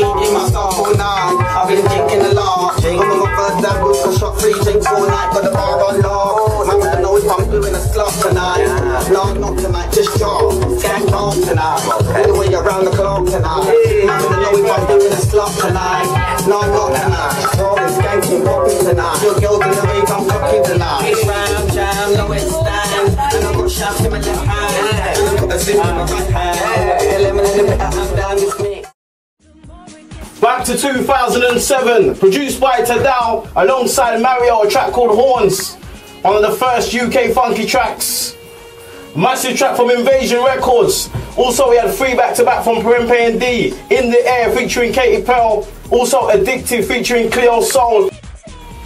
eating myself all night. I've been drinking a lot. I'm on my first dab with a shot, three drinks all night. Got the bar on lock. Man, I know if I'm doing a slot tonight. No, not tonight, just drop. Gang on tonight. All around the clock tonight. Man, I know if I'm doing a slot tonight. No, not tonight. Just rolling, skanking, popping tonight. Your girls in the rave, I'm cooking tonight. It's ram, jam, low it stand. And I've got shots in my left hand. And I've got a zip in my right hand. To 2007, produced by Tadao alongside Mario, a track called Horns. One of the first UK funky tracks. Massive track from Invasion Records. Also, we had three back to back from Perimpe and D. In the Air featuring Katie Pearl. Also, Addictive featuring Cleo Sol.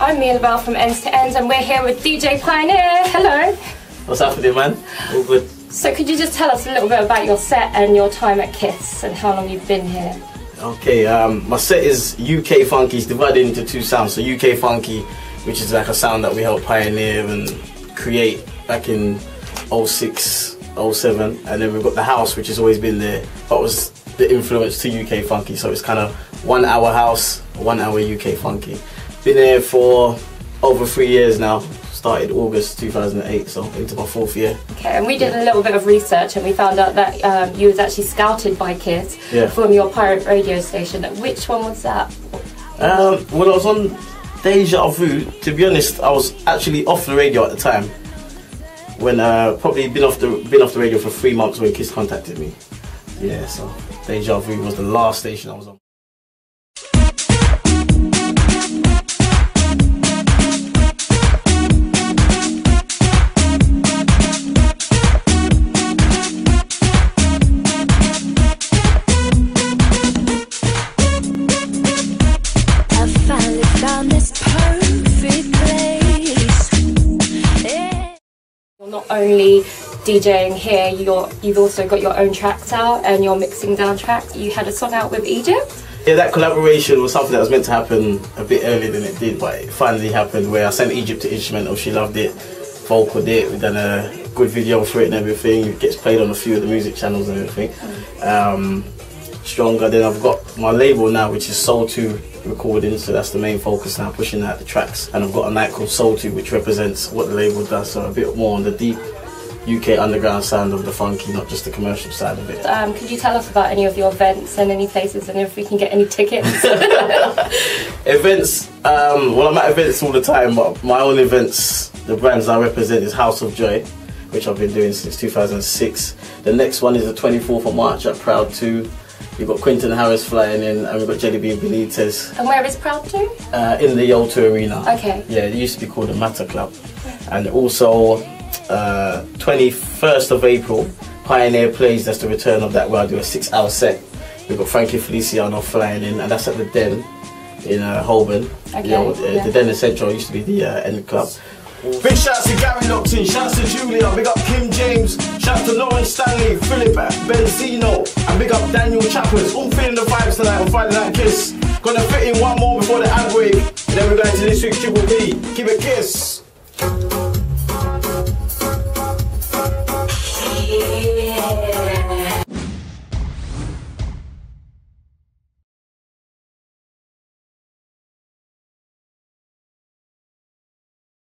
I'm Mia Labelle from Ends to Ends, and we're here with DJ Pioneer. Hello. What's happening, man? All good. So, could you just tell us a little bit about your set and your time at Kiss and how long you've been here? Okay, um, my set is UK Funky. It's divided into two sounds. So UK Funky, which is like a sound that we helped pioneer and create back in 06, 07. And then we've got the house, which has always been there, but was the influence to UK Funky. So it's kind of one hour house, one hour UK Funky. Been there for over three years now. Started August 2008, so into my fourth year. Okay, and we did a little bit of research and we found out that um, you was actually scouted by Kiss Yeah. from your pirate radio station. Which one was that? Um, when I was on Deja Vu, to be honest, I was actually off the radio at the time. When uh, probably been off the been off the radio for three months when Kiss contacted me. Yeah, so Deja Vu was the last station I was on. Only DJing here, you're, you've also got your own tracks out and you're mixing down tracks. You had a song out with Egypt. Yeah, that collaboration was something that was meant to happen a bit earlier than it did, but it finally happened where I sent Egypt to Instrumental, she loved it, vocaled it, we've done a good video for it and everything, it gets played on a few of the music channels and everything. Um, stronger, then I've got my label now, which is Soul 2 Recording, so that's the main focus now, pushing out the tracks. And I've got a night called Soul 2, which represents what the label does, so a bit more on the deep UK underground sound of the funky, not just the commercial side of it. Um, could you tell us about any of your events and any places and if we can get any tickets? events um well i'm at events all the time but my own events the brands i represent is house of joy which i've been doing since 2006 the next one is the 24th of march at proud2 you've got quentin harris flying in and we've got jelly bean benitez and where is Proud2? uh, in the o2 arena Okay. yeah it used to be called the matter club and also uh 21st of april pioneer plays that's the return of that where i do a six hour set we've got frankie feliciano flying in and that's at the den in uh, Holborn. Okay, You know, uh, yeah. The Den in Central used to be the uh, end club. Big shouts to Gary Lockton, shouts to Julia, big up Kim James, shouts to Lauren Stanley, Philip Benzino, and big up Daniel Chappers. All feeling the vibes tonight on Friday Night Kiss. Gonna fit in one more before the ad break, and then we're going to this week's Triple B. Keep it kiss.